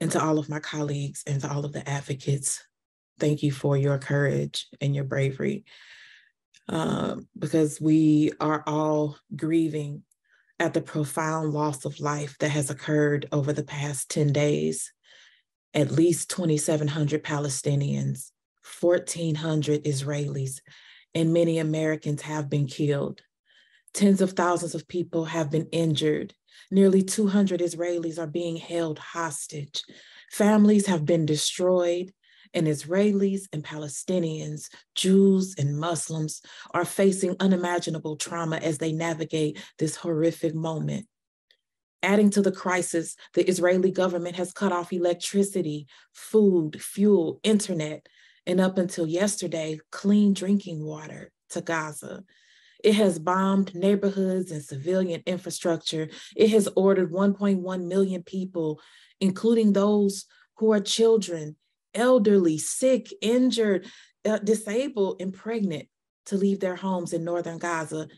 And to all of my colleagues and to all of the advocates, thank you for your courage and your bravery. Um, because we are all grieving at the profound loss of life that has occurred over the past 10 days. At least 2,700 Palestinians, 1,400 Israelis, and many Americans have been killed. Tens of thousands of people have been injured. Nearly 200 Israelis are being held hostage. Families have been destroyed, and Israelis and Palestinians, Jews and Muslims are facing unimaginable trauma as they navigate this horrific moment. Adding to the crisis, the Israeli government has cut off electricity, food, fuel, internet, and up until yesterday, clean drinking water to Gaza. It has bombed neighborhoods and civilian infrastructure. It has ordered 1.1 million people, including those who are children, elderly, sick, injured, uh, disabled, and pregnant, to leave their homes in northern Gaza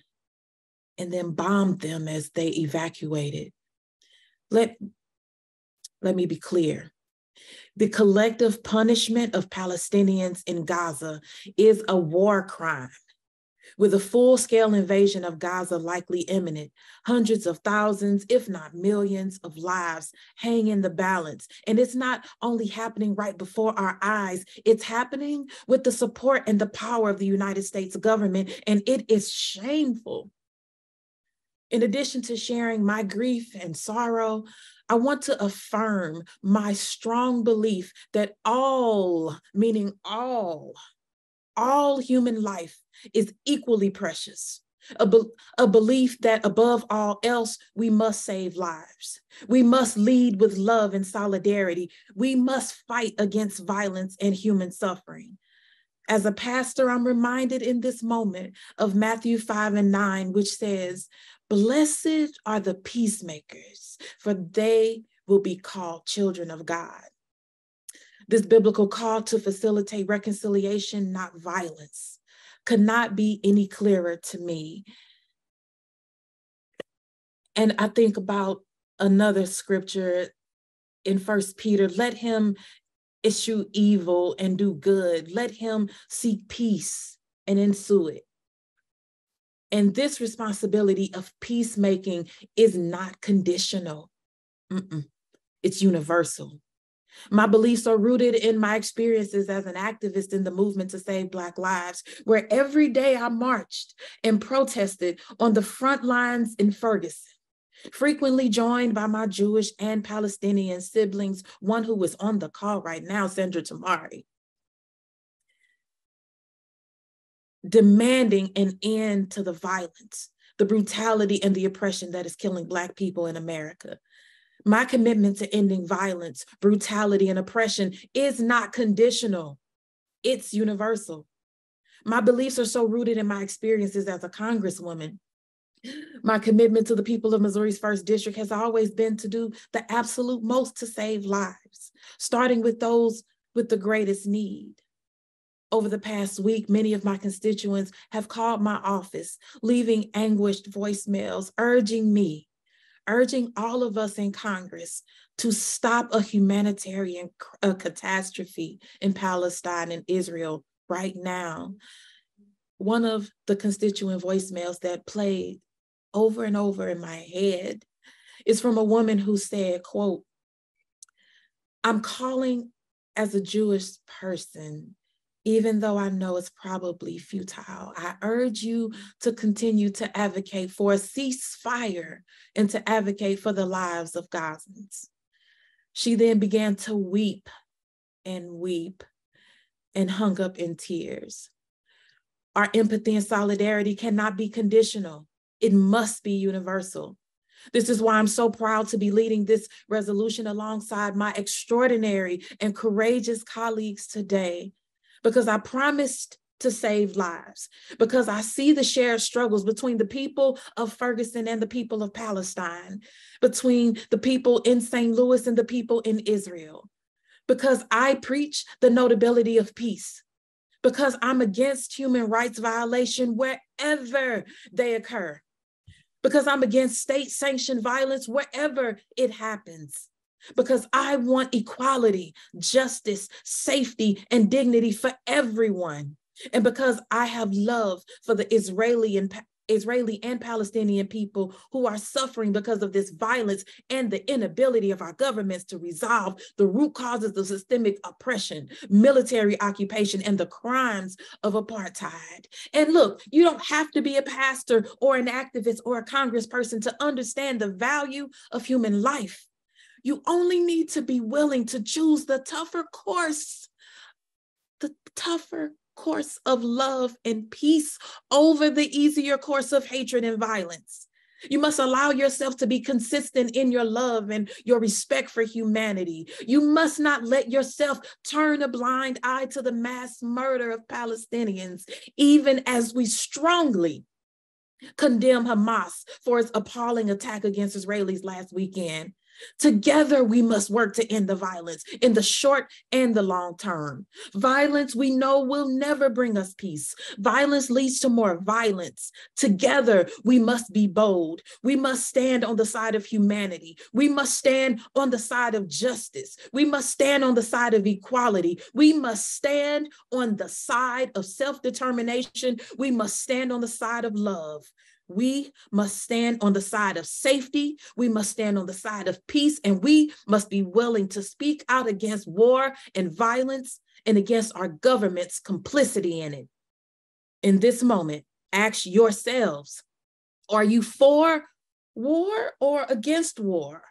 and then bombed them as they evacuated. Let, let me be clear. The collective punishment of Palestinians in Gaza is a war crime with a full scale invasion of Gaza likely imminent, hundreds of thousands, if not millions, of lives hang in the balance. And it's not only happening right before our eyes, it's happening with the support and the power of the United States government. And it is shameful. In addition to sharing my grief and sorrow, I want to affirm my strong belief that all, meaning all, all human life is equally precious. A, be- a belief that above all else, we must save lives. We must lead with love and solidarity. We must fight against violence and human suffering. As a pastor, I'm reminded in this moment of Matthew 5 and 9, which says, Blessed are the peacemakers, for they will be called children of God. This biblical call to facilitate reconciliation, not violence, could not be any clearer to me. And I think about another scripture in First Peter let him issue evil and do good, let him seek peace and ensue it. And this responsibility of peacemaking is not conditional, Mm-mm. it's universal. My beliefs are rooted in my experiences as an activist in the movement to save Black lives, where every day I marched and protested on the front lines in Ferguson, frequently joined by my Jewish and Palestinian siblings, one who is on the call right now, Sandra Tamari. Demanding an end to the violence, the brutality, and the oppression that is killing Black people in America. My commitment to ending violence, brutality, and oppression is not conditional, it's universal. My beliefs are so rooted in my experiences as a Congresswoman. My commitment to the people of Missouri's first district has always been to do the absolute most to save lives, starting with those with the greatest need. Over the past week, many of my constituents have called my office, leaving anguished voicemails, urging me urging all of us in Congress to stop a humanitarian a catastrophe in Palestine and Israel right now. One of the constituent voicemails that played over and over in my head is from a woman who said, quote, I'm calling as a Jewish person even though I know it's probably futile. I urge you to continue to advocate for a ceasefire and to advocate for the lives of Gazans. She then began to weep and weep and hung up in tears. Our empathy and solidarity cannot be conditional, it must be universal. This is why I'm so proud to be leading this resolution alongside my extraordinary and courageous colleagues today because I promised to save lives, because I see the shared struggles between the people of Ferguson and the people of Palestine, between the people in St. Louis and the people in Israel, because I preach the notability of peace, because I'm against human rights violation wherever they occur, because I'm against state sanctioned violence wherever it happens because I want equality, justice, safety, and dignity for everyone. And because I have love for the Israeli and Israeli and Palestinian people who are suffering because of this violence and the inability of our governments to resolve the root causes of systemic oppression, military occupation, and the crimes of apartheid. And look, you don't have to be a pastor or an activist or a congressperson to understand the value of human life. You only need to be willing to choose the tougher course, the tougher course of love and peace over the easier course of hatred and violence. You must allow yourself to be consistent in your love and your respect for humanity. You must not let yourself turn a blind eye to the mass murder of Palestinians, even as we strongly condemn Hamas for its appalling attack against Israelis last weekend. Together, we must work to end the violence in the short and the long term. Violence, we know, will never bring us peace. Violence leads to more violence. Together, we must be bold. We must stand on the side of humanity. We must stand on the side of justice. We must stand on the side of equality. We must stand on the side of self determination. We must stand on the side of love. We must stand on the side of safety. We must stand on the side of peace, and we must be willing to speak out against war and violence and against our government's complicity in it. In this moment, ask yourselves are you for war or against war?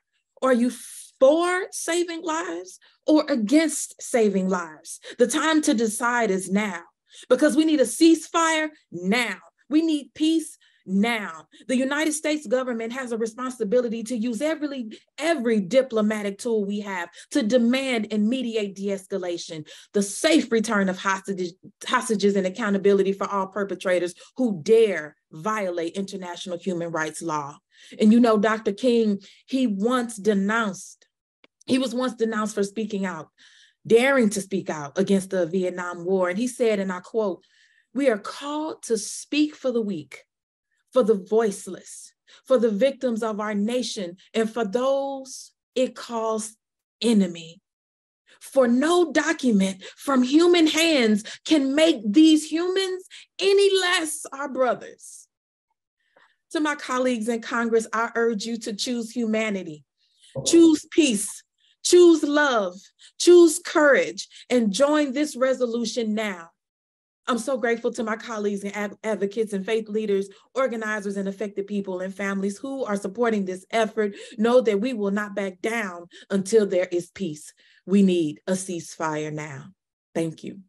Are you for saving lives or against saving lives? The time to decide is now because we need a ceasefire now. We need peace now. The United States government has a responsibility to use every, every diplomatic tool we have to demand and mediate de escalation, the safe return of hostages, hostages and accountability for all perpetrators who dare violate international human rights law. And you know, Dr. King, he once denounced, he was once denounced for speaking out, daring to speak out against the Vietnam War. And he said, and I quote, we are called to speak for the weak for the voiceless, for the victims of our nation, and for those it calls enemy. For no document from human hands can make these humans any less our brothers. To my colleagues in Congress, I urge you to choose humanity, choose peace, choose love, choose courage, and join this resolution now. I'm so grateful to my colleagues and advocates and faith leaders, organizers, and affected people and families who are supporting this effort. Know that we will not back down until there is peace. We need a ceasefire now. Thank you.